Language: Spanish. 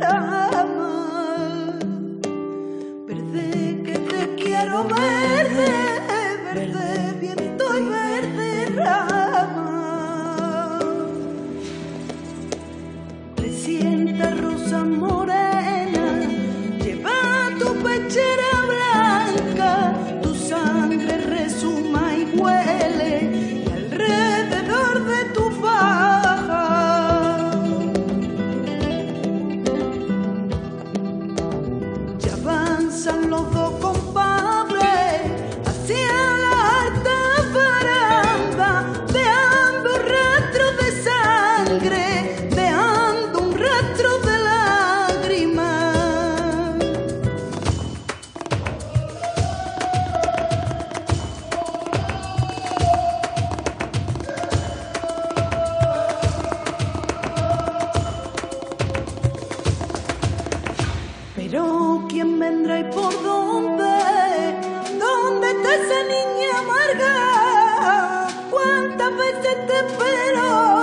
programa. Que te quiero verde. danzan los dos compadres, hacia la alta baranda, dejando rastros de sangre, dejando un rastro de lágrimas. Pero quién vendrá y por dónde, dónde está esa niña amarga, cuántas veces te espero.